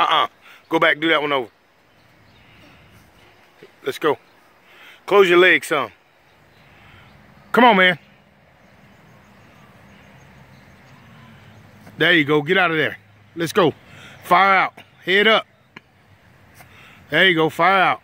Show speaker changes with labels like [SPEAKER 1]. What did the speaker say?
[SPEAKER 1] Uh-uh. Go back, do that one over. Let's go. Close your legs some. Come on, man. There you go. Get out of there. Let's go. Fire out. Head up. There you go. Fire out.